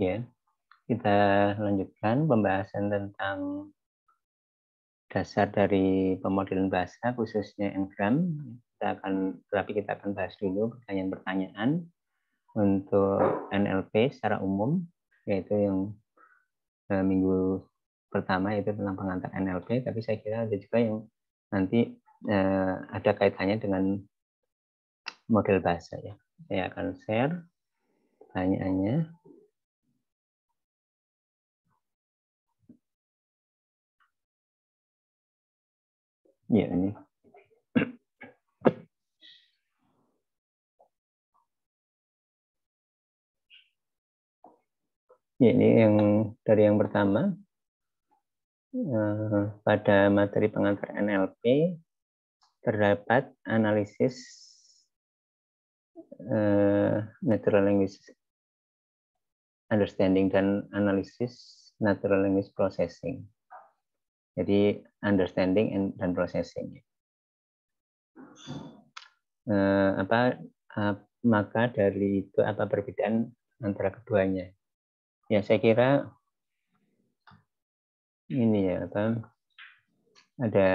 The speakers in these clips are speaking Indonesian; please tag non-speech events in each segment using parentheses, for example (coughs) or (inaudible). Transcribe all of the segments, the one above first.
Ya, kita lanjutkan pembahasan tentang dasar dari pemodelan bahasa khususnya engram. Kita akan tapi kita akan bahas dulu pertanyaan-pertanyaan untuk NLP secara umum yaitu yang eh, minggu pertama yaitu tentang pengantar NLP tapi saya kira ada juga yang nanti eh, ada kaitannya dengan model bahasa ya. Saya akan share pertanyaannya. Ya, ini. Ya, ini yang dari yang pertama. Eh, pada materi pengantar NLP terdapat analisis eh, natural language understanding dan analisis natural language processing. Jadi understanding dan processing. Uh, apa uh, maka dari itu apa perbedaan antara keduanya? Ya saya kira ini ya apa ada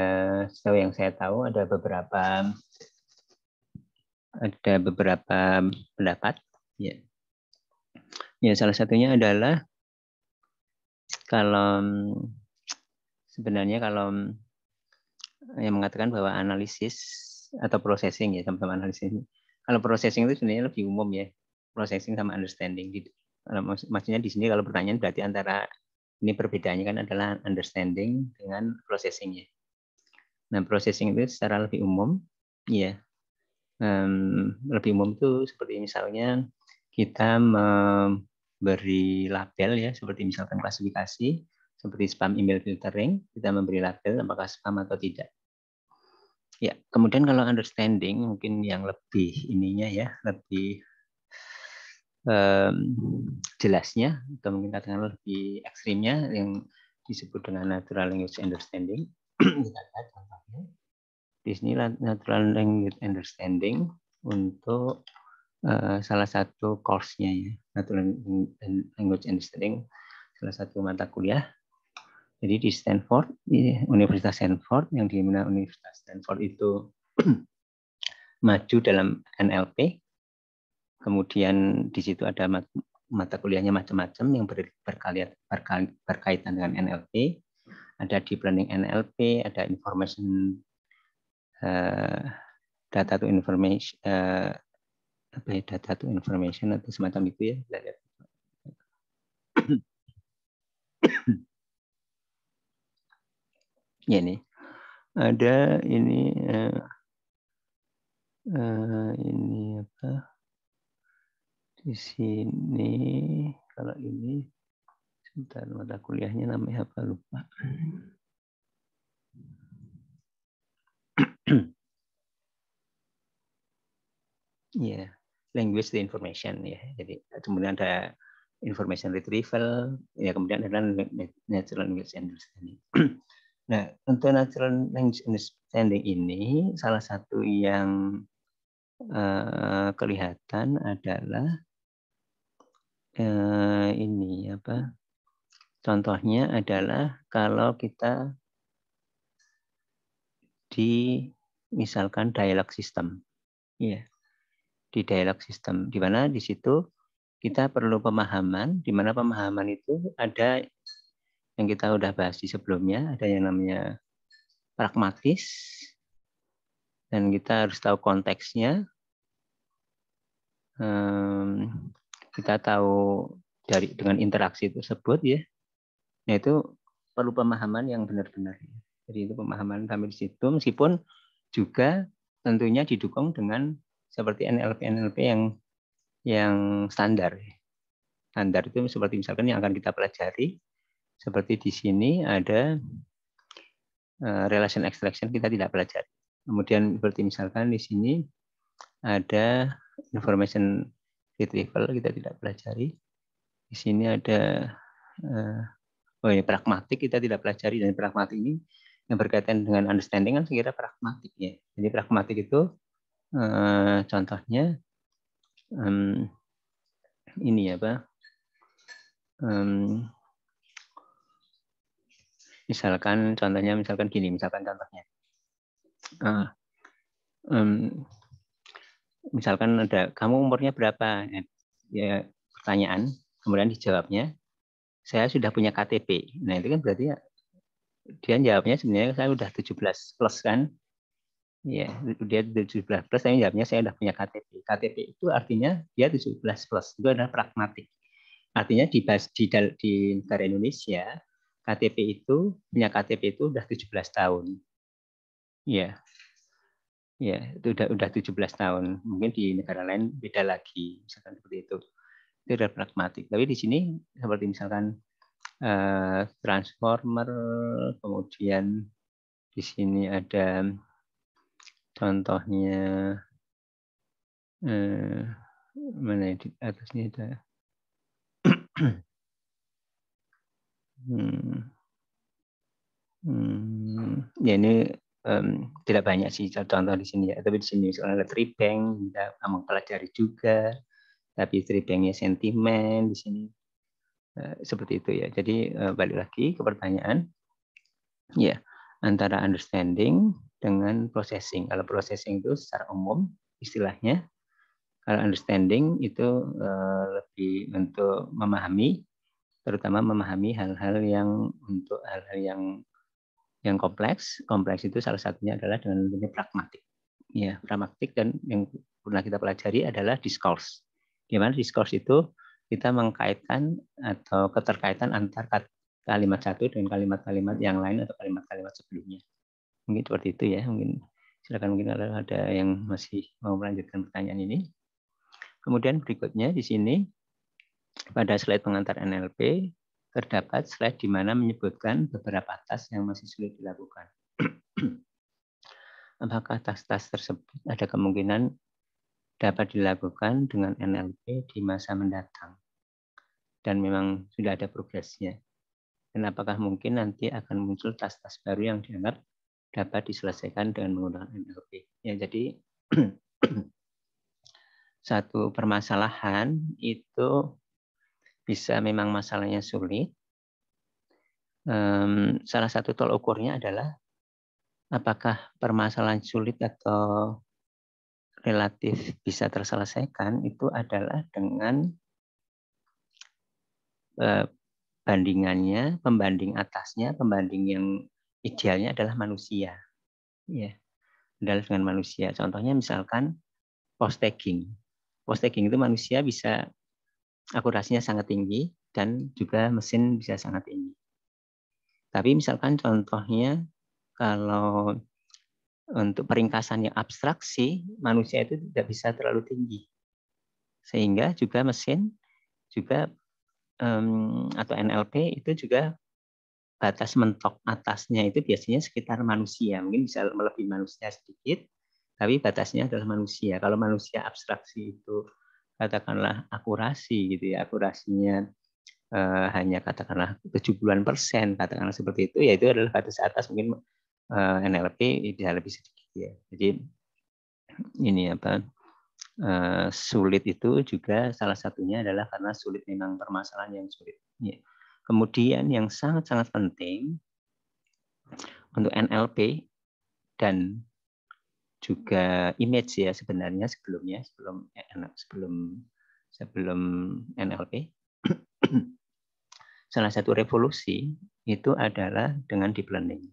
setahu yang saya tahu ada beberapa ada beberapa pendapat ya ya salah satunya adalah kalau sebenarnya kalau yang mengatakan bahwa analisis atau processing ya sama-sama analisis. Kalau processing itu sebenarnya lebih umum ya processing sama understanding. Maksudnya di sini kalau pertanyaan berarti antara ini perbedaannya kan adalah understanding dengan processing ya. Nah processing itu secara lebih umum ya um, lebih umum itu seperti misalnya kita memberi label ya seperti misalkan klasifikasi seperti spam email filtering, kita memberi label apakah spam atau tidak. Ya, kemudian kalau understanding mungkin yang lebih ininya ya, lebih um, jelasnya atau mungkin katakan lebih ekstrimnya yang disebut dengan natural language understanding. (clears throat) kita lihat contohnya. Di sini natural language understanding untuk uh, salah satu course-nya ya, natural language understanding salah satu mata kuliah jadi di Stanford, di Universitas Stanford yang di mana Universitas Stanford itu (clears throat) maju dalam NLP. Kemudian di situ ada mata kuliahnya macam-macam yang berkaitan dengan NLP. Ada deep learning NLP, ada information uh, data to information uh, apa ya data to information atau semacam itu ya. Ya ini ada ini uh, uh, ini apa di sini kalau ini sebentar mata kuliahnya namanya apa lupa. (clears throat) ya, yeah. language the information ya. Jadi kemudian ada information retrieval, ya kemudian ada natural language understanding. (clears throat) Nah, untuk natural language understanding ini salah satu yang uh, kelihatan adalah uh, ini apa? Contohnya adalah kalau kita di misalkan dialog system. Ya. Di dialog system di mana di situ kita perlu pemahaman di mana pemahaman itu ada yang kita udah bahas di sebelumnya ada yang namanya pragmatis dan kita harus tahu konteksnya. Kita tahu dari dengan interaksi tersebut ya. Yaitu perlu pemahaman yang benar-benar. Jadi itu pemahaman kami di situ meskipun juga tentunya didukung dengan seperti NLP NLP yang yang standar. Standar itu seperti misalkan yang akan kita pelajari seperti di sini ada uh, relation extraction kita tidak pelajari. Kemudian seperti misalkan di sini ada information retrieval kita tidak pelajari. Di sini ada uh, oh ya pragmatik kita tidak pelajari dan pragmatik ini yang berkaitan dengan understanding kan sekira pragmatik ya. Jadi pragmatik itu uh, contohnya ini ya Pak misalkan contohnya misalkan gini misalkan contohnya uh, um, misalkan ada kamu umurnya berapa ya pertanyaan kemudian dijawabnya saya sudah punya KTP nah itu kan berarti ya, dia jawabnya sebenarnya saya sudah 17 plus kan Ya, dia 17 plus, saya jawabnya saya sudah punya KTP. KTP itu artinya dia 17 plus. Itu adalah pragmatik. Artinya di, di, di negara Indonesia, KTP itu, punya KTP itu sudah 17 tahun. Ya, ya itu sudah udah 17 tahun. Mungkin di negara lain beda lagi, misalkan seperti itu. Itu adalah pragmatik. Tapi di sini seperti misalkan uh, transformer, kemudian di sini ada Contohnya eh, mana di atasnya ada. (clears throat) hmm. Hmm. Ya ini um, tidak banyak sih contoh di sini ya. Tapi di sini misalnya ada tribank, kita mempelajari juga. Tapi tribanknya sentimen di sini uh, seperti itu ya. Jadi uh, balik lagi ke pertanyaan, ya antara understanding dengan processing. Kalau processing itu secara umum istilahnya, kalau understanding itu uh, lebih untuk memahami, terutama memahami hal-hal yang untuk hal-hal yang yang kompleks. Kompleks itu salah satunya adalah dengan bentuk pragmatik. Ya, pragmatik dan yang pernah kita pelajari adalah discourse. Di mana discourse itu kita mengkaitkan atau keterkaitan antar kalimat satu dengan kalimat-kalimat yang lain atau kalimat-kalimat sebelumnya. Mungkin seperti itu ya. Mungkin silakan mungkin ada yang masih mau melanjutkan pertanyaan ini. Kemudian berikutnya di sini pada slide pengantar NLP terdapat slide di mana menyebutkan beberapa tas yang masih sulit dilakukan. (clears throat) Apakah tas-tas tersebut ada kemungkinan dapat dilakukan dengan NLP di masa mendatang? Dan memang sudah ada progresnya. Dan apakah mungkin nanti akan muncul tas-tas baru yang dianggap dapat diselesaikan dengan menggunakan NLP. Ya, jadi (clears throat) satu permasalahan itu bisa memang masalahnya sulit. Salah satu tol ukurnya adalah apakah permasalahan sulit atau relatif bisa terselesaikan itu adalah dengan uh, bandingannya, pembanding atasnya, pembanding yang idealnya adalah manusia. Ya, adalah dengan manusia. Contohnya misalkan post tagging. Post tagging itu manusia bisa akurasinya sangat tinggi dan juga mesin bisa sangat tinggi. Tapi misalkan contohnya kalau untuk peringkasan yang abstraksi, manusia itu tidak bisa terlalu tinggi. Sehingga juga mesin juga um, atau NLP itu juga batas mentok atasnya itu biasanya sekitar manusia. Mungkin bisa melebihi manusia sedikit, tapi batasnya adalah manusia. Kalau manusia abstraksi itu katakanlah akurasi gitu ya, akurasinya eh, hanya katakanlah 70-an persen, katakanlah seperti itu, ya itu adalah batas atas mungkin eh, NLP bisa lebih sedikit ya. Jadi ini apa eh, sulit itu juga salah satunya adalah karena sulit memang permasalahan yang sulit. Ya. Kemudian yang sangat-sangat penting untuk NLP dan juga image ya sebenarnya sebelumnya sebelum sebelum sebelum NLP (clears throat) salah satu revolusi itu adalah dengan deep learning.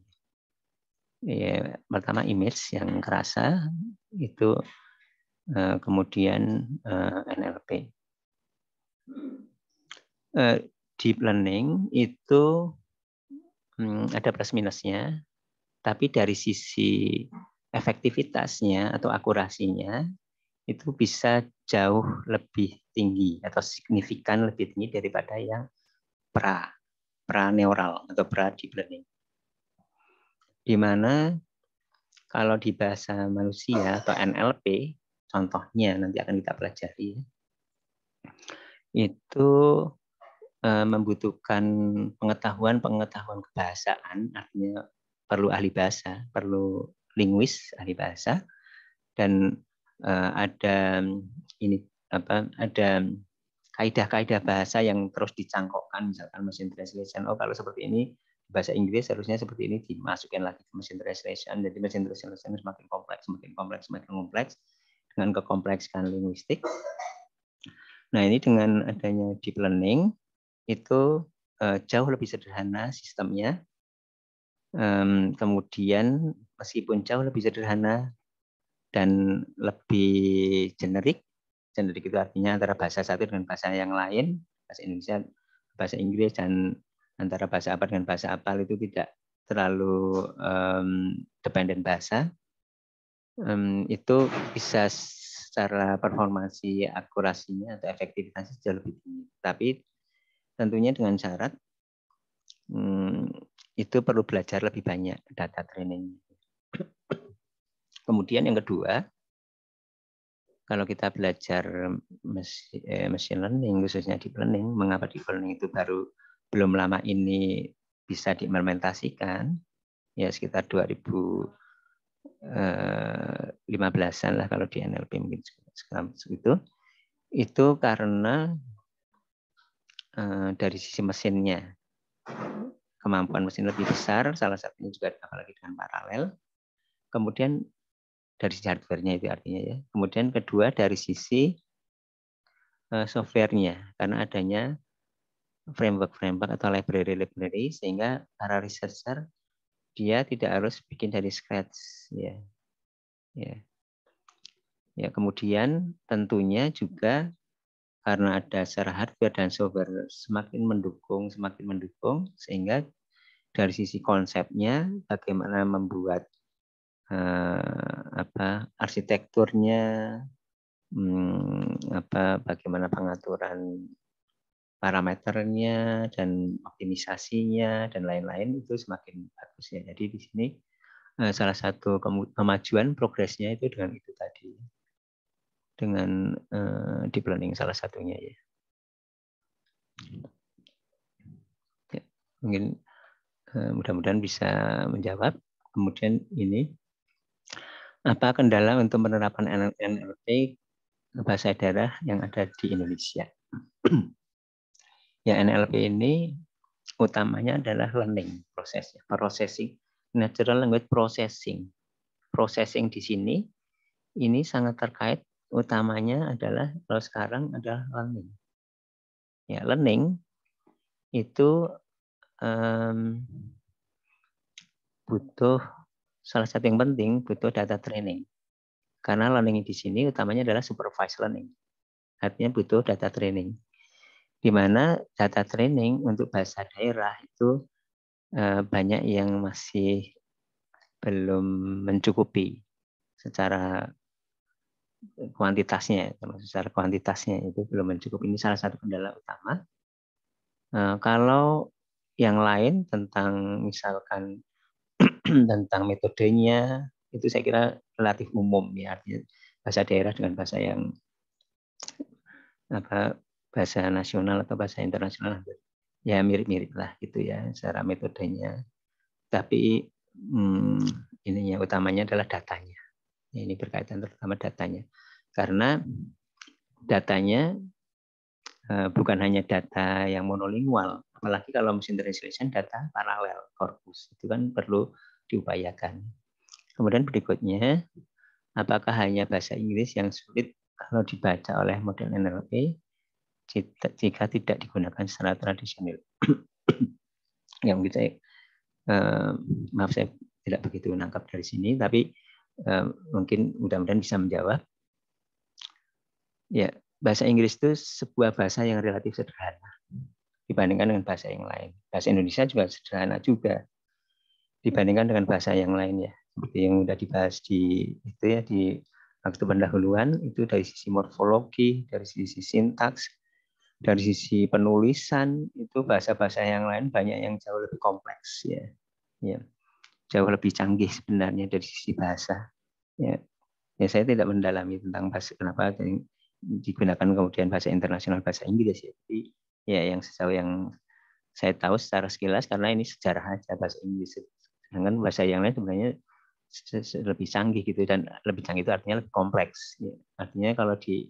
Ya, pertama image yang kerasa itu eh, kemudian eh, NLP. Eh, deep learning itu hmm, ada plus minusnya, tapi dari sisi efektivitasnya atau akurasinya itu bisa jauh lebih tinggi atau signifikan lebih tinggi daripada yang pra pra neural atau pra deep learning. Di mana kalau di bahasa manusia atau NLP, contohnya nanti akan kita pelajari, itu Eh, membutuhkan pengetahuan-pengetahuan kebahasaan, artinya perlu ahli bahasa, perlu linguis ahli bahasa, dan eh, ada ini apa ada kaidah-kaidah bahasa yang terus dicangkokkan. Misalkan mesin translation oh kalau seperti ini bahasa Inggris harusnya seperti ini dimasukkan lagi ke mesin translation. Jadi mesin translation semakin kompleks semakin kompleks semakin kompleks dengan kekompleksan linguistik. Nah ini dengan adanya deep learning itu uh, jauh lebih sederhana sistemnya. Kemudian meskipun jauh lebih sederhana dan lebih generik generik itu artinya antara bahasa satu dengan bahasa yang lain, bahasa Indonesia, bahasa Inggris dan antara bahasa apa dengan bahasa apa itu tidak terlalu um, dependen bahasa. Um, itu bisa secara performansi akurasinya atau efektivitasnya jauh lebih tinggi. Tapi tentunya dengan syarat um, itu perlu belajar lebih banyak data training. Kemudian yang kedua, kalau kita belajar eh, machine learning khususnya deep learning, mengapa deep learning itu baru belum lama ini bisa diimplementasikan? Ya sekitar 2015-an eh, lah kalau di NLP mungkin sekarang itu itu karena eh, dari sisi mesinnya. Kemampuan mesin lebih besar salah satunya juga apalagi dengan paralel kemudian dari sisi hardware-nya itu artinya ya. Kemudian kedua dari sisi uh, software-nya karena adanya framework-framework atau library-library sehingga para researcher dia tidak harus bikin dari scratch ya. Ya. Ya, kemudian tentunya juga karena ada secara hardware dan software semakin mendukung, semakin mendukung sehingga dari sisi konsepnya bagaimana membuat eh, apa arsitekturnya, hmm, apa bagaimana pengaturan parameternya dan optimisasinya dan lain-lain itu semakin bagus ya. Jadi di sini eh, salah satu kemajuan progresnya itu dengan itu tadi dengan uh, deep learning salah satunya ya. ya mungkin uh, mudah-mudahan bisa menjawab. Kemudian ini apa kendala untuk penerapan NLP bahasa daerah yang ada di Indonesia? ya NLP ini utamanya adalah learning prosesnya, processing, natural language processing. Processing di sini ini sangat terkait utamanya adalah kalau sekarang adalah learning. Ya, learning itu um, butuh salah satu yang penting butuh data training. Karena learning di sini utamanya adalah supervised learning. Artinya butuh data training. Di mana data training untuk bahasa daerah itu eh, banyak yang masih belum mencukupi secara kuantitasnya, termasuk secara kuantitasnya itu belum mencukupi. Ini salah satu kendala utama. Eh, kalau yang lain tentang misalkan (clears throat) tentang metodenya itu saya kira relatif umum ya artinya bahasa daerah dengan bahasa yang apa bahasa nasional atau bahasa internasional ya mirip-mirip lah gitu ya secara metodenya. Tapi hmm, ininya utamanya adalah datanya. Ini berkaitan terutama datanya. Karena datanya eh, bukan hanya data yang monolingual apalagi kalau mesin translation data paralel korpus itu kan perlu diupayakan. Kemudian berikutnya, apakah hanya bahasa Inggris yang sulit kalau dibaca oleh model NLP jika tidak digunakan secara tradisional? (clears throat) yang saya, eh, maaf saya tidak begitu menangkap dari sini, tapi eh, mungkin mudah-mudahan bisa menjawab. Ya, bahasa Inggris itu sebuah bahasa yang relatif sederhana dibandingkan dengan bahasa yang lain. Bahasa Indonesia juga sederhana juga dibandingkan dengan bahasa yang lain ya. Seperti yang sudah dibahas di itu ya di waktu pendahuluan itu dari sisi morfologi dari sisi sintaks dari sisi penulisan itu bahasa-bahasa yang lain banyak yang jauh lebih kompleks ya. Ya. Jauh lebih canggih sebenarnya dari sisi bahasa. Ya. Ya saya tidak mendalami tentang bahasa kenapa digunakan kemudian bahasa internasional bahasa Inggris ya. Jadi ya yang sejauh yang saya tahu secara sekilas karena ini sejarah aja bahasa Inggris Sedangkan bahasa yang lain sebenarnya lebih canggih gitu dan lebih canggih itu artinya lebih kompleks. Ya. Artinya kalau di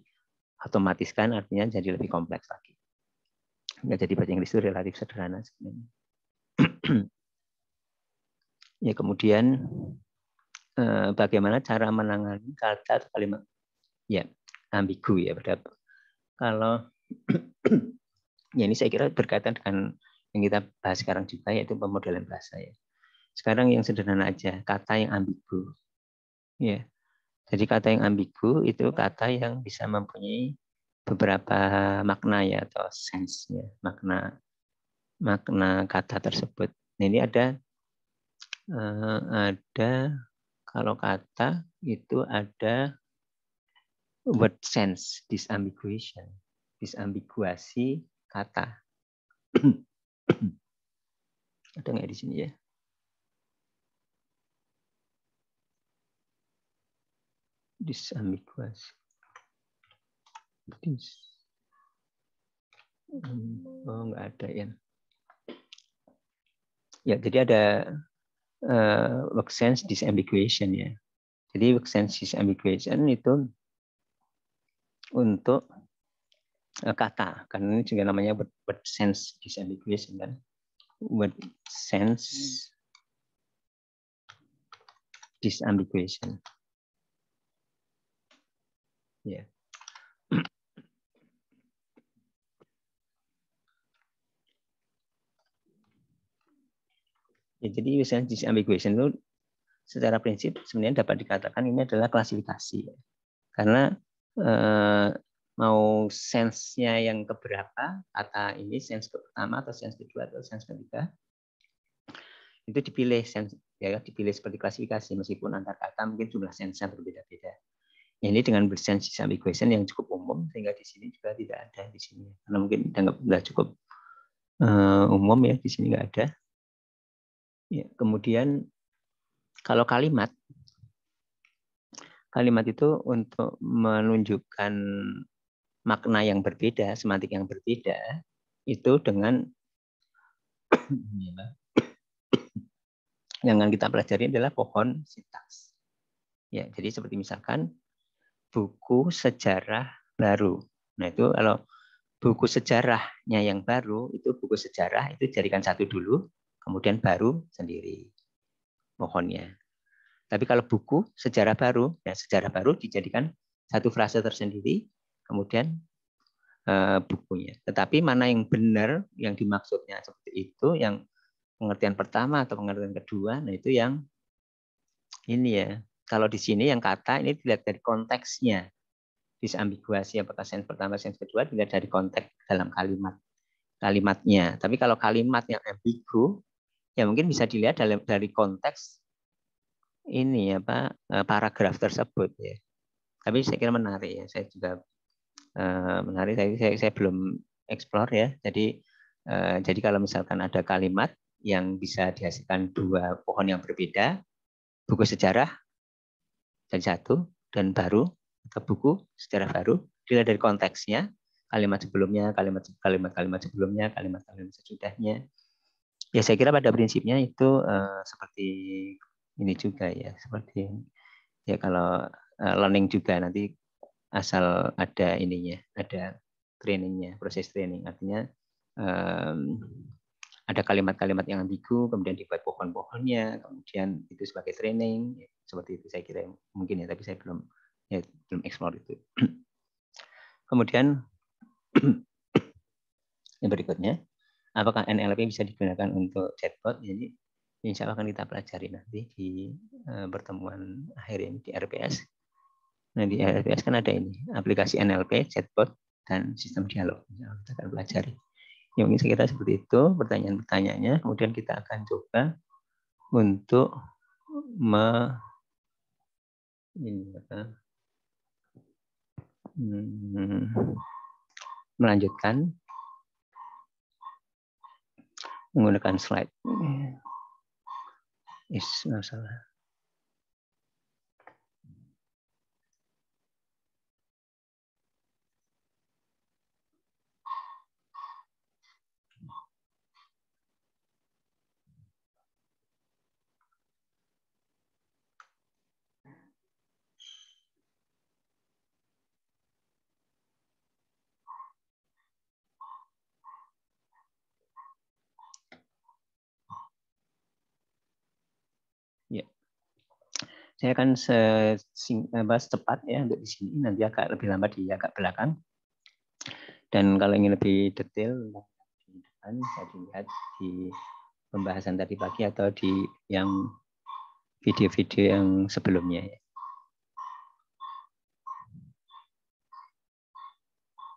otomatiskan artinya jadi lebih kompleks lagi. Nggak jadi bahasa Inggris itu relatif sederhana sebenarnya. (clears throat) ya kemudian eh, bagaimana cara menangani kata atau kalimat ya ambigu ya pada kalau (clears throat) ya ini saya kira berkaitan dengan yang kita bahas sekarang juga yaitu pemodelan bahasa ya. Sekarang yang sederhana aja, kata yang ambigu. Ya. Jadi kata yang ambigu itu kata yang bisa mempunyai beberapa makna ya atau sense ya, makna makna kata tersebut. Nah, ini ada uh, ada kalau kata itu ada word sense disambiguation, disambiguasi kata. (clears throat) ada nggak di sini ya? Disambiguasi. Dis. Oh, nggak ada ya. Ya, jadi ada uh, work sense disambiguation ya. Jadi work sense disambiguation itu untuk uh, kata, karena ini juga namanya word, word sense disambiguation kan. Word sense disambiguation. Ya. (clears throat) Ya, jadi misalnya disambiguation itu secara prinsip sebenarnya dapat dikatakan ini adalah klasifikasi. Karena eh, mau sense-nya yang keberapa, kata ini sense pertama atau sense kedua atau sense ketiga, itu dipilih sense ya dipilih seperti klasifikasi meskipun antar kata mungkin jumlah sense-nya berbeda-beda. Ini dengan bersense disambiguation yang cukup umum sehingga di sini juga tidak ada di sini karena mungkin tidak cukup uh, umum ya di sini nggak ada Ya, kemudian kalau kalimat, kalimat itu untuk menunjukkan makna yang berbeda, semantik yang berbeda, itu dengan (coughs) yang akan kita pelajari adalah pohon sintaks. Ya, jadi seperti misalkan buku sejarah baru. Nah, itu kalau buku sejarahnya yang baru, itu buku sejarah itu jadikan satu dulu, kemudian baru sendiri pohonnya. Tapi kalau buku sejarah baru, ya sejarah baru dijadikan satu frase tersendiri, kemudian uh, bukunya. Tetapi mana yang benar, yang dimaksudnya seperti itu, yang pengertian pertama atau pengertian kedua, nah itu yang ini ya. Kalau di sini yang kata ini dilihat dari konteksnya, disambiguasi apakah sense pertama, sense kedua dilihat dari konteks dalam kalimat kalimatnya. Tapi kalau kalimat yang ambigu ya mungkin bisa dilihat dalam dari konteks ini apa eh, paragraf tersebut ya. Tapi saya kira menarik ya. Saya juga uh, menarik. Saya, saya saya belum explore ya. Jadi uh, jadi kalau misalkan ada kalimat yang bisa dihasilkan dua pohon yang berbeda, buku sejarah jadi satu dan baru atau buku sejarah baru dilihat dari konteksnya kalimat sebelumnya, kalimat kalimat kalimat sebelumnya, kalimat kalimat sesudahnya ya saya kira pada prinsipnya itu uh, seperti ini juga ya seperti ya kalau uh, learning juga nanti asal ada ininya ada trainingnya proses training. Artinya um, ada kalimat-kalimat yang ambigu kemudian dibuat pohon-pohonnya kemudian itu sebagai training ya, seperti itu saya kira mungkin ya tapi saya belum ya belum explore itu. (clears throat) Kemudian (clears throat) yang berikutnya apakah NLP bisa digunakan untuk chatbot? Jadi insya Allah akan kita pelajari nanti di uh, pertemuan akhir ini di RPS nah di RPS kan ada ini aplikasi NLP chatbot dan sistem dialog. Kita akan pelajari ya mungkin kira seperti itu pertanyaan-pertanyaannya kemudian kita akan coba untuk me ini apa hmm, melanjutkan menggunakan slide. Is masalah. Saya akan secepat ya untuk di sini, nanti agak lebih lambat di agak belakang. Dan kalau ingin lebih detail di depan, saya dilihat di pembahasan tadi pagi atau di yang video-video yang sebelumnya.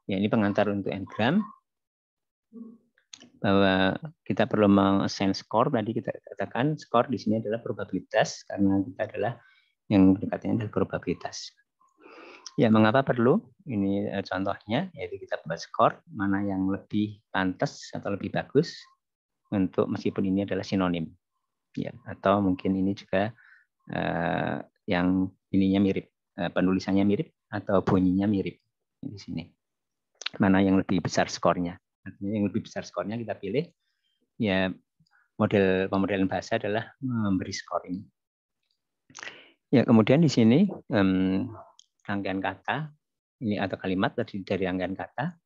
Ya, ini pengantar untuk engram bahwa kita perlu mengassign skor tadi kita katakan skor di sini adalah probabilitas karena kita adalah yang dekatnya adalah probabilitas. Ya, mengapa perlu? Ini eh, contohnya yaitu kita buat skor mana yang lebih pantas atau lebih bagus untuk meskipun ini adalah sinonim. Ya, atau mungkin ini juga uh, yang ininya mirip, uh, penulisannya mirip atau bunyinya mirip di sini. Mana yang lebih besar skornya? Artinya yang lebih besar skornya kita pilih. Ya model pemodelan bahasa adalah memberi skor ini. Ya kemudian di sini um, rangkaian kata ini atau kalimat tadi dari rangkaian kata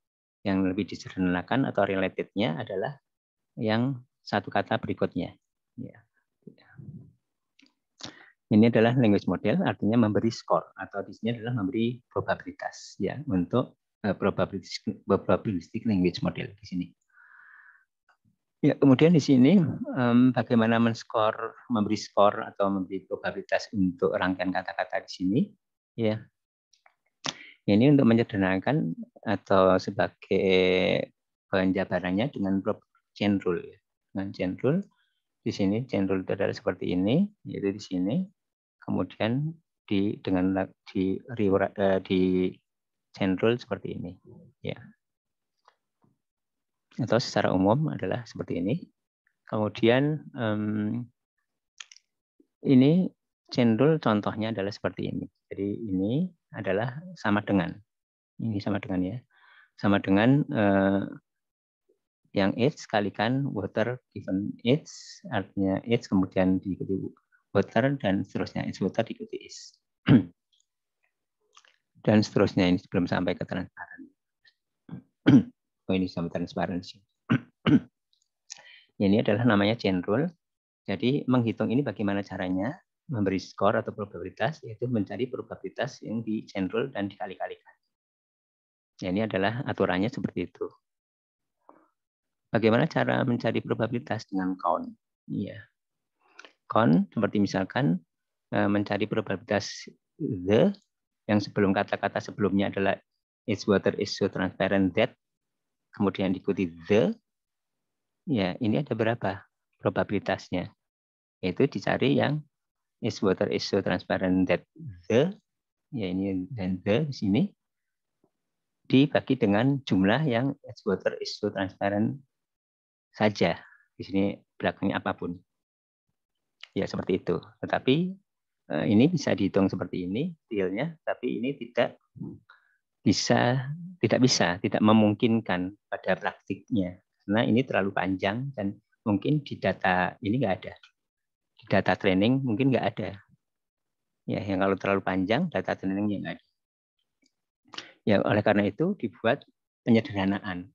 yang lebih disederhanakan atau relatednya adalah yang satu kata berikutnya. Ya. Ini adalah language model, artinya memberi skor atau di sini adalah memberi probabilitas ya untuk Eh, probabilistic, probabilistic language model di sini. Ya, kemudian di sini um, bagaimana men-skor, memberi skor atau memberi probabilitas untuk rangkaian kata-kata di sini. Ya, ini untuk menyederhanakan atau sebagai penjabarannya dengan chain rule. Ya. Dengan chain rule di sini chain rule itu adalah seperti ini, yaitu di sini. Kemudian di dengan di, eh, di chain rule seperti ini. Ya. Atau secara umum adalah seperti ini. Kemudian um, ini rule contohnya adalah seperti ini. Jadi ini adalah sama dengan ini sama dengan ya sama dengan uh, yang age kalikan water given age artinya age kemudian diikuti water dan seterusnya age water diikuti is (clears throat) dan seterusnya ini sebelum sampai ke transparan. Oh ini sampai transparansi. (clears throat) ini adalah namanya chain rule. Jadi menghitung ini bagaimana caranya memberi skor atau probabilitas yaitu mencari probabilitas yang di chain rule dan dikali-kalikan. Ya, ini adalah aturannya seperti itu. Bagaimana cara mencari probabilitas dengan count? Iya. Count seperti misalkan eh, mencari probabilitas the yang sebelum kata-kata sebelumnya adalah its water is so transparent that kemudian diikuti the ya ini ada berapa probabilitasnya? Yaitu dicari yang its water is so transparent that the ya ini dan the di sini dibagi dengan jumlah yang its water is so transparent saja. Di sini belakangnya apa pun. Ya seperti itu. Tetapi Eh, ini bisa dihitung seperti ini realnya, tapi ini tidak bisa tidak bisa tidak memungkinkan pada praktiknya. Karena ini terlalu panjang dan mungkin di data ini nggak ada. Di data training mungkin nggak ada. Ya yang kalau terlalu panjang data trainingnya nggak ada. Ya oleh karena itu dibuat penyederhanaan.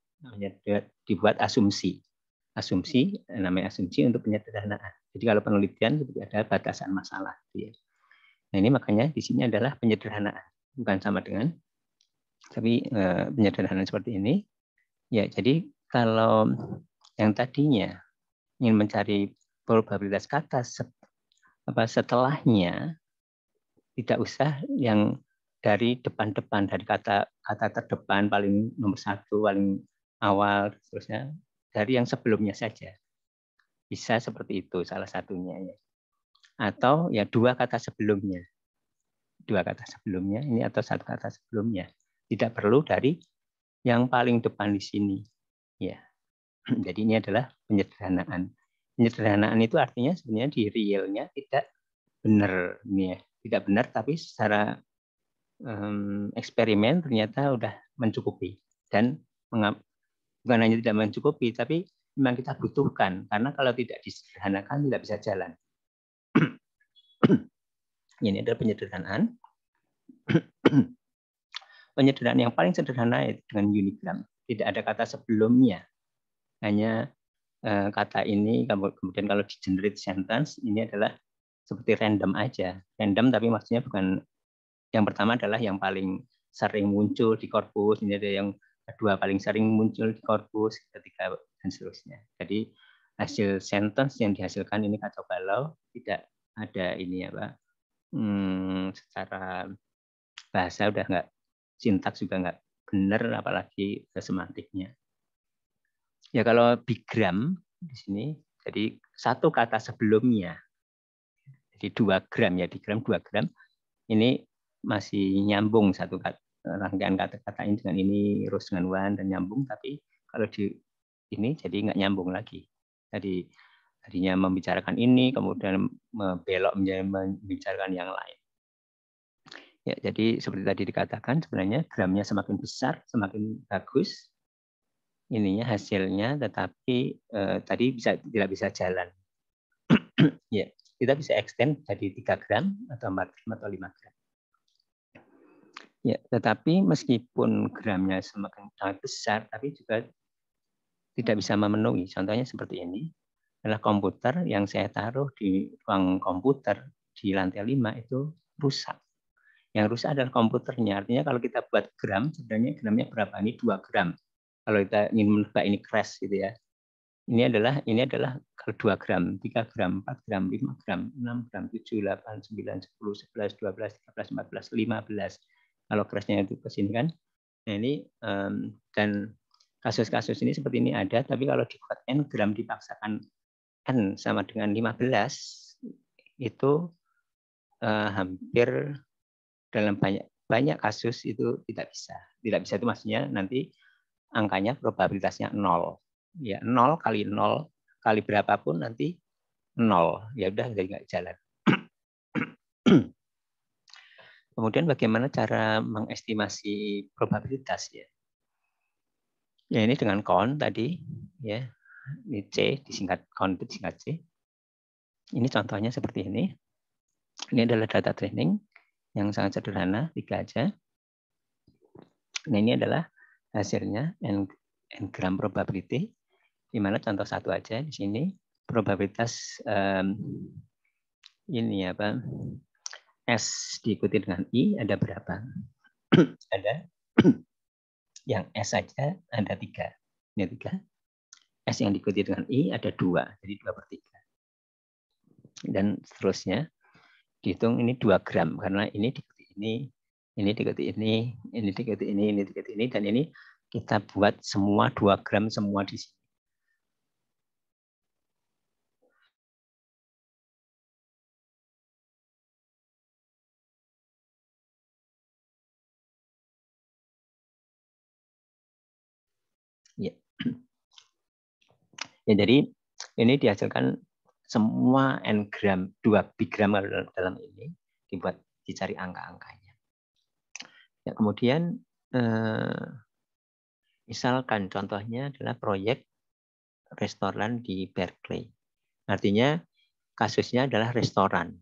Dibuat asumsi. Asumsi namanya asumsi untuk penyederhanaan. Jadi kalau penelitian seperti ada batasan masalah. Gitu ya. Nah ini makanya di sini adalah penyederhanaan, bukan sama dengan, tapi eh, penyederhanaan seperti ini. Ya, jadi kalau yang tadinya ingin mencari probabilitas kata apa setelahnya tidak usah yang dari depan-depan dari kata kata terdepan paling nomor satu paling awal terusnya dari yang sebelumnya saja bisa seperti itu salah satunya ya. Atau ya dua kata sebelumnya. Dua kata sebelumnya ini atau satu kata sebelumnya. Tidak perlu dari yang paling depan di sini. Ya. (clears throat) Jadi ini adalah penyederhanaan. Penyederhanaan itu artinya sebenarnya di realnya tidak benar ini ya. Tidak benar tapi secara um, eksperimen ternyata udah mencukupi dan bukan hanya tidak mencukupi tapi memang kita butuhkan karena kalau tidak disederhanakan tidak bisa jalan. (clears throat) Ini adalah penyederhanaan. (clears throat) penyederhanaan yang paling sederhana dengan unigram. Tidak ada kata sebelumnya. Hanya eh, kata ini kemudian kalau di generate sentence ini adalah seperti random aja. Random tapi maksudnya bukan yang pertama adalah yang paling sering muncul di korpus, ini ada yang kedua paling sering muncul di korpus, ketiga dan seterusnya. Jadi hasil sentence yang dihasilkan ini kacau balau, tidak ada ini apa, hmm, secara bahasa udah nggak sintaks juga nggak benar, apalagi semantiknya. Ya kalau bigram di sini, jadi satu kata sebelumnya jadi dua gram ya, di gram dua gram. Ini masih nyambung satu kata, rangkaian kata-kata ini dengan ini, terus dengan one dan nyambung. Tapi kalau di ini jadi nggak nyambung lagi. Jadi tadinya membicarakan ini, kemudian belok menjadi membicarakan yang lain. Ya, jadi seperti tadi dikatakan sebenarnya gramnya semakin besar semakin bagus ininya hasilnya, tetapi eh, tadi bisa tidak bisa jalan. (clears throat) ya, kita bisa extend jadi 3 gram atau 4 gram atau 5 gram. Ya, tetapi meskipun gramnya semakin sangat besar, tapi juga tidak bisa memenuhi. Contohnya seperti ini, adalah komputer yang saya taruh di ruang komputer di lantai 5 itu rusak. Yang rusak adalah komputernya. Artinya kalau kita buat gram, sebenarnya gramnya berapa? Ini 2 gram. Kalau kita ingin menebak ini crash gitu ya. Ini adalah ini adalah kalau 2 gram, 3 gram, 4 gram, 5 gram, 6 gram, 7, 8, 9, 10, 11, 12, 13, 14, 15. Kalau kerasnya itu ke sini kan. Nah ini um, dan kasus-kasus ini seperti ini ada, tapi kalau dibuat n gram dipaksakan n sama dengan 15 itu uh, hampir dalam banyak banyak kasus itu tidak bisa. Tidak bisa itu maksudnya nanti angkanya probabilitasnya nol. Ya nol kali nol kali berapapun nanti nol. Ya udah jadi nggak jalan. (clears throat) Kemudian bagaimana cara mengestimasi probabilitas ya? Ya ini dengan count tadi ya. Ini C disingkat count disingkat C. Ini contohnya seperti ini. Ini adalah data training yang sangat sederhana tiga aja nah ini adalah hasilnya n, n gram probability di mana contoh satu aja di sini probabilitas um, ini apa S diikuti dengan I ada berapa? (clears throat) ada (clears throat) yang S saja ada tiga. Ini tiga. S yang diikuti dengan I ada dua, jadi dua per tiga. Dan seterusnya dihitung ini dua gram karena ini diikuti ini, ini diikuti ini, ini diikuti ini, ini diikuti ini, dan ini kita buat semua dua gram semua di sini. Ya. (clears throat) ya jadi ini dihasilkan semua n gram, dua bigram dalam ini dibuat dicari angka-angkanya. Ya, kemudian eh, misalkan contohnya adalah proyek restoran di Berkeley. Artinya kasusnya adalah restoran.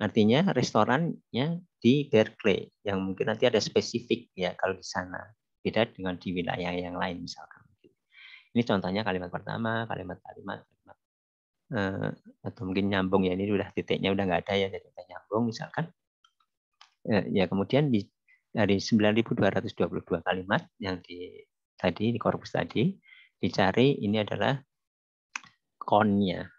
Artinya restorannya di Berkeley yang mungkin nanti ada spesifik ya kalau di sana. Beda dengan di wilayah yang lain misalkan. Ini contohnya kalimat pertama, kalimat-kalimat, kalimat, uh, atau mungkin nyambung ya ini udah titiknya udah nggak ada ya jadi kita nyambung misalkan. Uh, ya kemudian di, dari 9.222 kalimat yang di tadi di korpus tadi dicari ini adalah konnya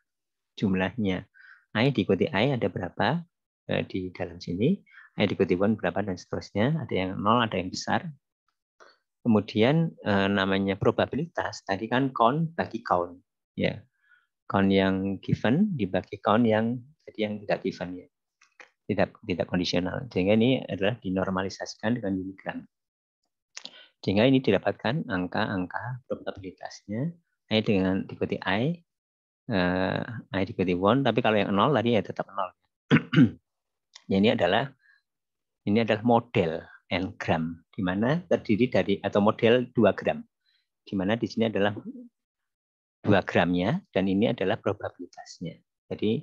jumlahnya. I diikuti I ada berapa uh, di dalam sini, I diikuti one berapa dan seterusnya. Ada yang nol, ada yang besar, Kemudian eh, namanya probabilitas tadi kan count bagi count ya. Count yang given dibagi count yang jadi yang tidak given ya. Tidak tidak kondisional. Sehingga ini adalah dinormalisasikan dengan unigram. Sehingga ini didapatkan angka-angka probabilitasnya I dengan diikuti I uh, I diikuti one tapi kalau yang nol tadi ya tetap nol. (clears throat) ya, ini adalah ini adalah model n gram, di mana terdiri dari atau model 2 gram, di mana di sini adalah 2 gramnya dan ini adalah probabilitasnya. Jadi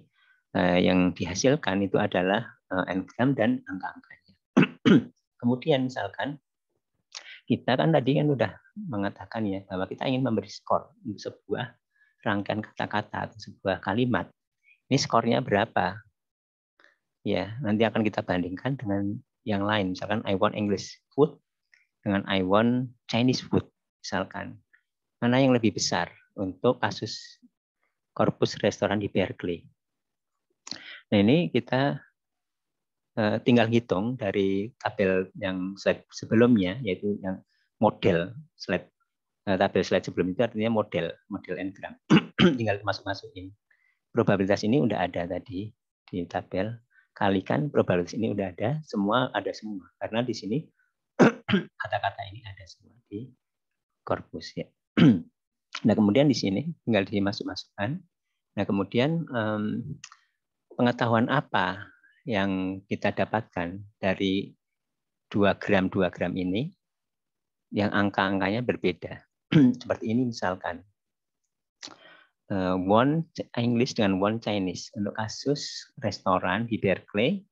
eh, yang dihasilkan itu adalah eh, n gram dan angka-angkanya. (clears throat) Kemudian misalkan kita kan tadi kan sudah mengatakan ya bahwa kita ingin memberi skor untuk sebuah rangkaian kata-kata atau sebuah kalimat. Ini skornya berapa? ya nanti akan kita bandingkan dengan yang lain. Misalkan I want English food dengan I want Chinese food. Misalkan mana yang lebih besar untuk kasus korpus restoran di Berkeley. Nah ini kita uh, tinggal hitung dari tabel yang slide sebelumnya, yaitu yang model slide uh, tabel slide sebelum itu artinya model model engram. (clears throat) tinggal masuk-masukin. Probabilitas ini udah ada tadi di tabel. Kalikan probabilitas ini udah ada, semua ada semua. Karena di sini (clears throat) kata-kata ini ada semua di korpus ya. (clears throat) nah kemudian di sini tinggal dimasuk-masukkan. Nah kemudian um, pengetahuan apa yang kita dapatkan dari dua gram dua gram ini yang angka-angkanya berbeda. (clears throat) Seperti ini misalkan uh, one English dengan one Chinese untuk kasus restoran di Berkeley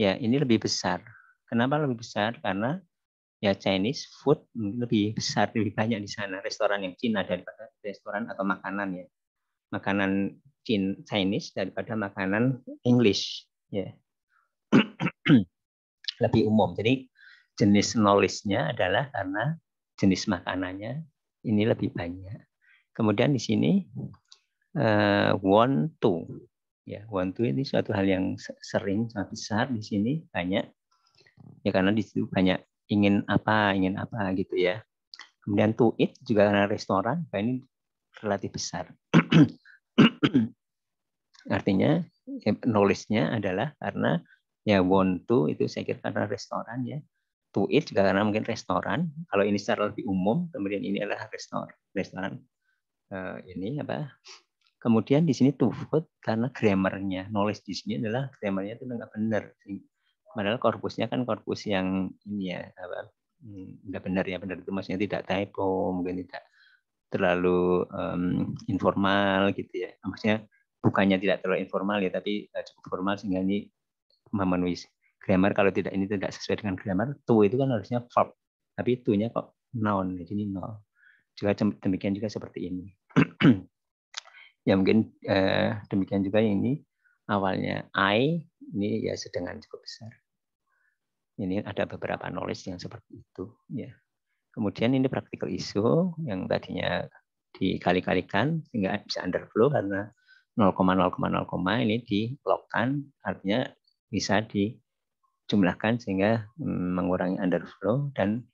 ya ini lebih besar. Kenapa lebih besar? Karena ya Chinese food lebih besar (laughs) lebih banyak di sana. Restoran yang Cina daripada restoran atau makanan ya. Makanan Chinese daripada makanan English ya. (clears throat) Lebih umum. Jadi jenis knowledge-nya adalah karena jenis makanannya ini lebih banyak. Kemudian di sini uh, one two ya. One two ini suatu hal yang sering sangat besar di sini banyak. Ya karena di situ banyak ingin apa ingin apa gitu ya kemudian to eat juga karena restoran ini relatif besar (clears throat) Artinya knowledge-nya adalah karena ya want to itu saya kira karena restoran ya. To eat juga karena mungkin restoran. Kalau ini secara lebih umum, kemudian ini adalah restoran. Restoran uh, ini apa? Kemudian di sini to food karena grammarnya, knowledge di sini adalah grammarnya itu nggak benar. Padahal korpusnya kan korpus yang ini ya apa? Hmm, nggak benar ya benar itu maksudnya tidak typo mungkin tidak terlalu um, informal gitu ya. Maksudnya bukannya tidak terlalu informal ya, tapi uh, cukup formal sehingga ini memenuhi grammar. Kalau tidak ini tidak sesuai dengan grammar, to itu kan harusnya verb, tapi to-nya kok noun, jadi ini nol. Juga demikian juga seperti ini. (clears throat) ya mungkin uh, demikian juga yang ini awalnya I ini ya sedang cukup besar. Ini ada beberapa knowledge yang seperti itu ya. Kemudian ini practical issue yang tadinya dikali-kalikan sehingga bisa underflow karena 0,0,0, ini dilokkan artinya bisa dijumlahkan sehingga mm, mengurangi underflow dan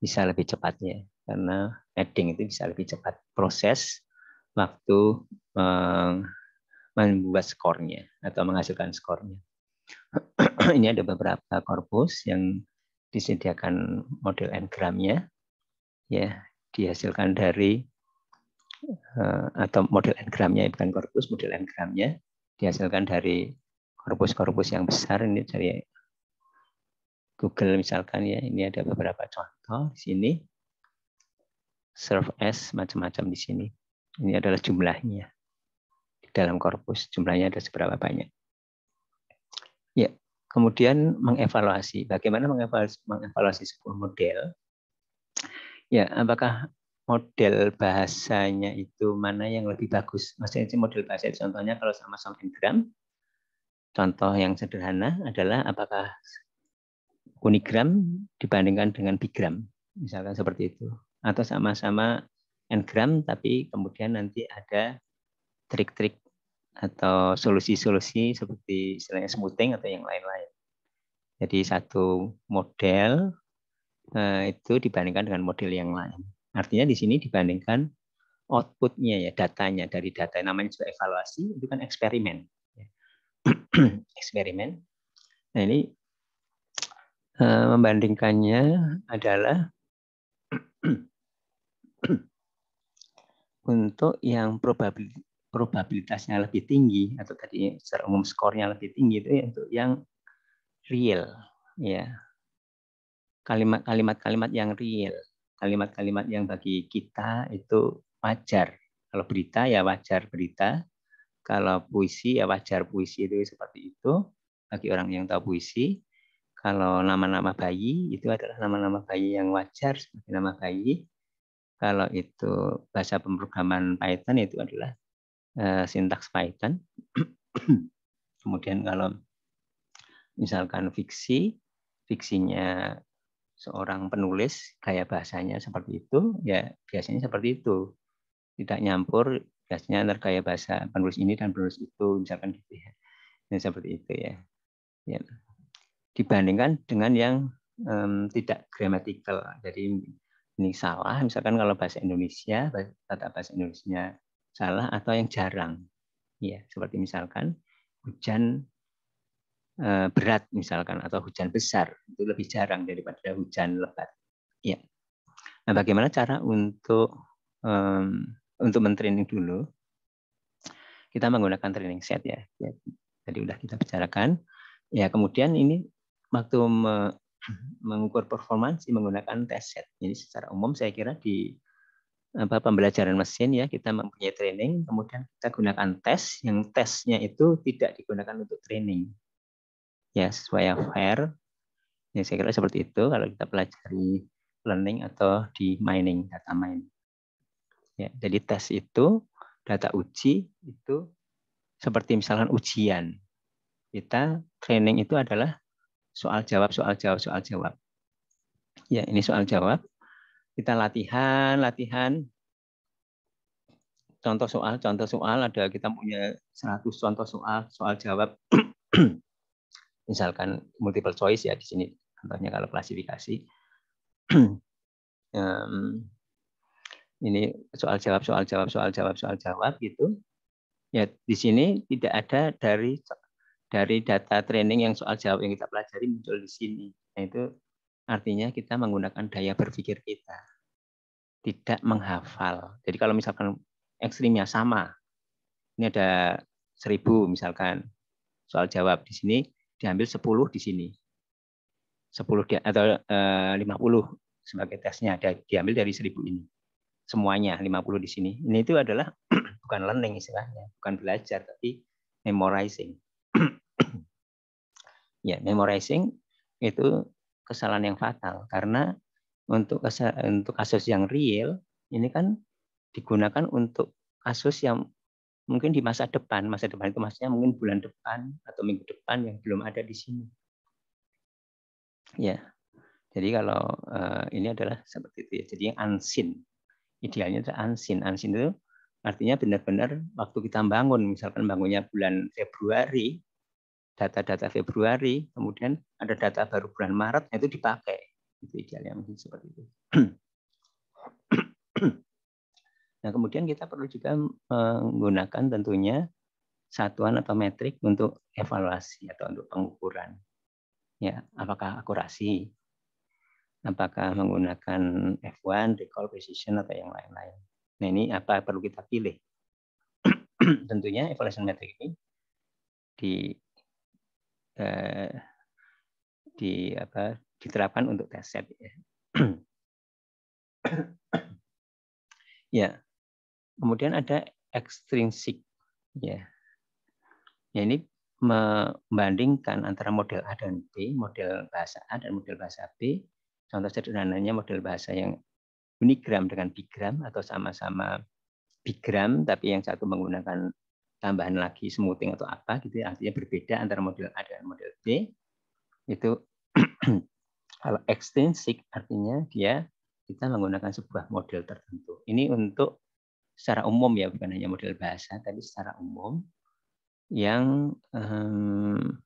bisa lebih cepatnya karena adding itu bisa lebih cepat proses waktu membuat skornya atau menghasilkan skornya. (clears throat) ini ada beberapa korpus yang disediakan model n-gramnya. Ya dihasilkan dari uh, atau model n-gramnya bukan korpus model n-gramnya. Dihasilkan dari korpus-korpus yang besar. Ini dari Google misalkan ya. Ini ada beberapa contoh di sini. Serve as macam-macam di sini. Ini adalah jumlahnya dalam korpus jumlahnya ada seberapa banyak ya Kemudian mengevaluasi. Bagaimana mengevaluasi, mengevaluasi sebuah model? Ya, apakah model bahasanya itu mana yang lebih bagus? Maksudnya model bahasa itu contohnya kalau sama-sama engram, contoh yang sederhana adalah apakah unigram dibandingkan dengan bigram, misalkan seperti itu. Atau sama-sama engram tapi kemudian nanti ada trik-trik atau solusi-solusi seperti istilahnya smoothing atau yang lain-lain. Jadi satu model eh, itu dibandingkan dengan model yang lain. Artinya di sini dibandingkan outputnya ya datanya dari data namanya juga evaluasi itu kan eksperimen. (clears throat) eksperimen. Nah ini eh, membandingkannya adalah (clears throat) untuk yang probabilitas probabilitasnya lebih tinggi atau tadi secara umum skornya lebih tinggi itu ya untuk yang real ya. Kalimat-kalimat-kalimat yang real kalimat-kalimat yang bagi kita itu wajar. Kalau berita ya wajar berita. Kalau puisi ya wajar puisi itu seperti itu bagi orang yang tahu puisi. Kalau nama-nama bayi itu adalah nama-nama bayi yang wajar seperti nama bayi. Kalau itu bahasa pemrograman Python itu adalah uh, sintaks Python. (clears throat) Kemudian kalau misalkan fiksi, fiksinya seorang penulis, gaya bahasanya seperti itu, ya biasanya seperti itu. Tidak nyampur, biasanya antara gaya bahasa penulis ini dan penulis itu, misalkan gitu ya. Nah, seperti itu ya. ya. Dibandingkan dengan yang um, tidak gramatikal. Jadi ini salah, misalkan kalau bahasa Indonesia, tata bahasa Indonesia salah atau yang jarang. Ya, seperti misalkan hujan eh, berat misalkan atau hujan besar itu lebih jarang daripada hujan lebat. Ya. Nah, bagaimana cara untuk um, untuk mentraining dulu? Kita menggunakan training set ya. ya. Tadi udah kita bicarakan. Ya, kemudian ini waktu mengukur performansi menggunakan test set. Jadi secara umum saya kira di apa pembelajaran mesin ya kita mempunyai training kemudian kita gunakan tes yang tesnya itu tidak digunakan untuk training ya sesuai fair ya saya kira seperti itu kalau kita pelajari learning atau di mining data mine ya jadi tes itu data uji itu seperti misalkan ujian kita training itu adalah soal jawab, soal jawab, soal jawab. Ya, ini soal jawab. Kita latihan, latihan. Contoh soal, contoh soal ada kita punya 100 contoh soal, soal jawab. (clears throat) Misalkan multiple choice ya di sini contohnya kalau klasifikasi. (clears throat) ini soal jawab, soal jawab, soal jawab, soal jawab gitu. Ya di sini tidak ada dari dari data training yang soal jawab yang kita pelajari muncul di sini. Nah, itu artinya kita menggunakan daya berpikir kita. Tidak menghafal. Jadi kalau misalkan ekstrimnya sama, ini ada seribu misalkan soal jawab di sini diambil 10 di sini. 10 di, atau eh, 50 sebagai tesnya ada diambil dari seribu ini. Semuanya 50 di sini. Ini itu adalah (clears throat) bukan learning istilahnya, bukan belajar tapi memorizing (clears throat) ya memorizing itu kesalahan yang fatal. Karena untuk untuk kasus yang real ini kan digunakan untuk kasus yang mungkin di masa depan. Masa depan itu maksudnya mungkin bulan depan atau minggu depan yang belum ada di sini. Ya. Jadi kalau uh, ini adalah seperti itu ya. Jadi yang unseen. Idealnya adalah unseen. Unseen itu artinya benar-benar waktu kita bangun. Misalkan bangunnya bulan Februari data-data Februari, kemudian ada data baru bulan Maret, nah itu dipakai. Itu idealnya mungkin seperti itu. (clears throat) Nah, kemudian kita perlu juga menggunakan tentunya satuan atau metrik untuk evaluasi atau untuk pengukuran. Ya, apakah akurasi? Apakah menggunakan F1, recall precision atau yang lain-lain. Nah, ini apa perlu kita pilih? (clears throat) tentunya evaluation metrik ini di eh, di apa diterapkan untuk tes set ya. (clears throat) ya. Kemudian ada ekstrinsik ya. Ya ini membandingkan antara model A dan B, model bahasa A dan model bahasa B. Contoh sederhananya model bahasa yang unigram dengan bigram atau sama-sama bigram tapi yang satu menggunakan tambahan lagi smoothing atau apa gitu ya, artinya berbeda antara model A dan model B. Itu (clears throat) kalau extrinsic artinya dia kita menggunakan sebuah model tertentu. Ini untuk secara umum ya bukan hanya model bahasa tapi secara umum yang um,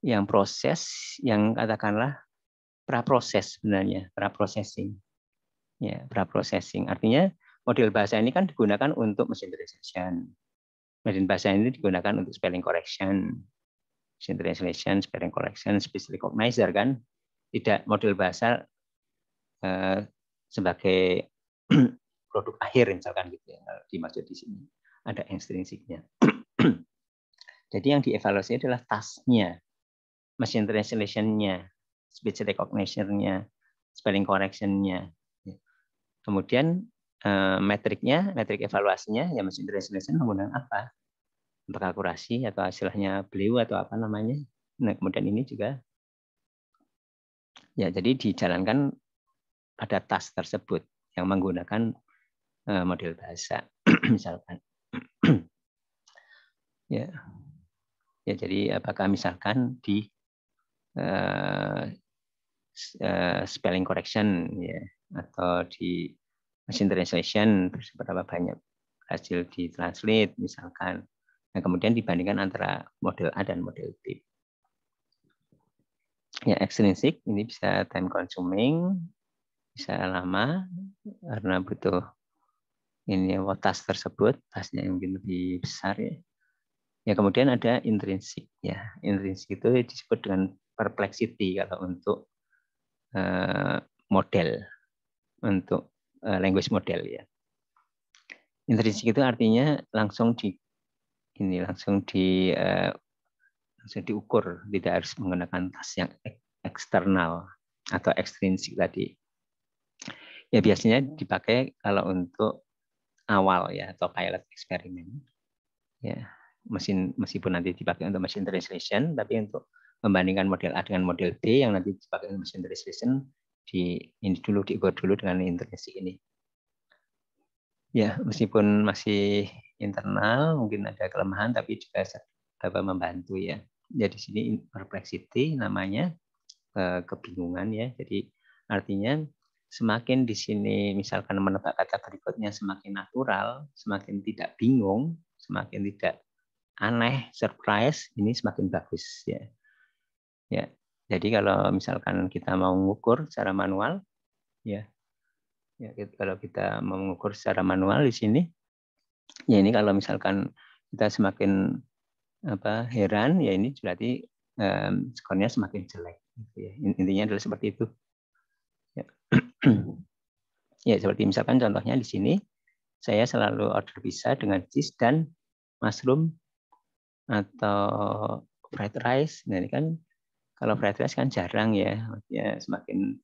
yang proses yang katakanlah praproses sebenarnya praprocessing. Ya praprocessing. Artinya model bahasa ini kan digunakan untuk mesin translation Mesin bahasa ini digunakan untuk spelling correction, translation, spelling correction, speech recognizer kan. Tidak model bahasa eh, sebagai (clears throat) produk akhir misalkan gitu ya, dimaksud di sini. Ada instrinsiknya. (clears throat) Jadi yang dievaluasi adalah tasnya, machine translation-nya, speech recognition-nya, spelling correction-nya. Kemudian Eh, metriknya, metrik evaluasinya, ya mesin translation menggunakan apa? Apakah akurasi atau hasilnya beliau atau apa namanya? Nah, kemudian ini juga ya jadi dijalankan pada tas tersebut yang menggunakan eh, model bahasa (clears throat) misalkan (clears throat) ya ya jadi apakah misalkan di uh, uh, spelling correction ya atau di machine translation berapa banyak hasil di translate misalkan. Nah, kemudian dibandingkan antara model A dan model B. Ya, extrinsic ini bisa time consuming, bisa lama karena butuh ini ya, tas tersebut, tasnya yang mungkin lebih besar ya. Ya kemudian ada intrinsik ya. Intrinsik itu disebut dengan perplexity kalau untuk uh, model untuk language model ya. Intrinsik itu artinya langsung di ini langsung di uh, langsung diukur, tidak harus menggunakan tas yang eksternal atau ekstrinsik tadi. Ya biasanya dipakai kalau untuk awal ya atau pilot eksperimen. Ya, mesin meskipun nanti dipakai untuk mesin translation, tapi untuk membandingkan model A dengan model B yang nanti dipakai untuk mesin translation di ini dulu diukur dulu dengan intrinsik ini. Ya, meskipun masih internal mungkin ada kelemahan tapi juga dapat membantu ya. Jadi sini perplexity namanya kebingungan ya. Jadi artinya semakin di sini misalkan menebak kata berikutnya semakin natural, semakin tidak bingung, semakin tidak aneh, surprise, ini semakin bagus ya. Ya. Jadi kalau misalkan kita mau mengukur secara manual, ya, ya kalau kita mau mengukur secara manual di sini, ya ini kalau misalkan kita semakin apa heran, ya ini berarti um, skornya semakin jelek. Gitu ya. Intinya adalah seperti itu. (clears throat) ya seperti misalkan contohnya di sini saya selalu order pizza dengan cheese dan mushroom atau fried rice. Nah ini kan kalau fried rice kan jarang ya, ya semakin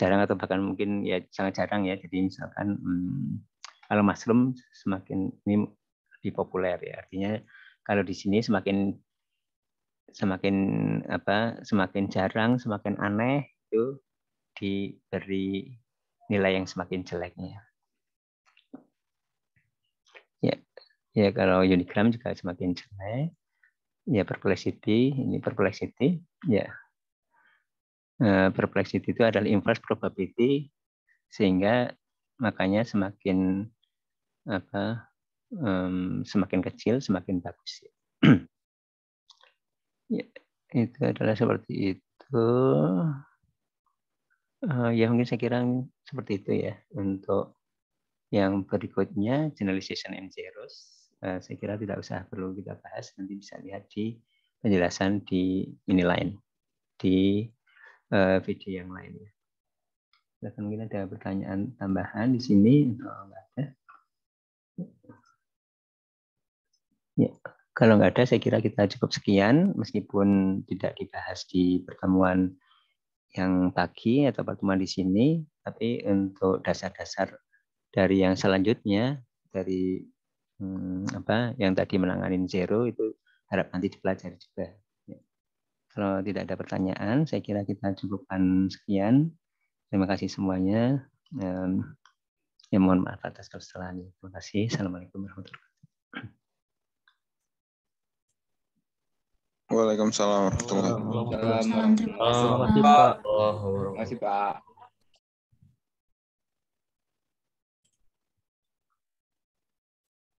jarang atau bahkan mungkin ya sangat jarang ya. Jadi misalkan hmm, kalau mushroom semakin ini lebih populer ya. Artinya kalau di sini semakin semakin apa semakin jarang, semakin aneh itu diberi nilai yang semakin jeleknya. Ya, ya kalau unigram juga semakin jelek. Ya perplexity, ini perplexity, ya. Eh, perplexity itu adalah inverse probability sehingga makanya semakin apa um, semakin kecil semakin bagus ya. (clears throat) Itu adalah seperti itu. Uh, ya mungkin saya kira seperti itu ya untuk yang berikutnya generalization and zeros. Uh, saya kira tidak usah perlu kita bahas, nanti bisa lihat di penjelasan di ini lain di uh, video yang lainnya. Silahkan mungkin ada pertanyaan tambahan di sini atau enggak ada? Ya, kalau nggak ada, saya kira kita cukup sekian, meskipun tidak dibahas di pertemuan yang pagi atau pertemuan di sini, tapi untuk dasar-dasar dari yang selanjutnya dari hmm, apa yang tadi menangani zero itu harap nanti dipelajari juga. Ya. Kalau tidak ada pertanyaan, saya kira kita cukupkan sekian. Terima kasih semuanya. Um, ya mohon maaf atas kesalahan. Terima kasih. Assalamualaikum warahmatullahi wabarakatuh. Waalaikumsalam warahmatullahi wabarakatuh. Terima kasih Pak. Terima kasih Pak.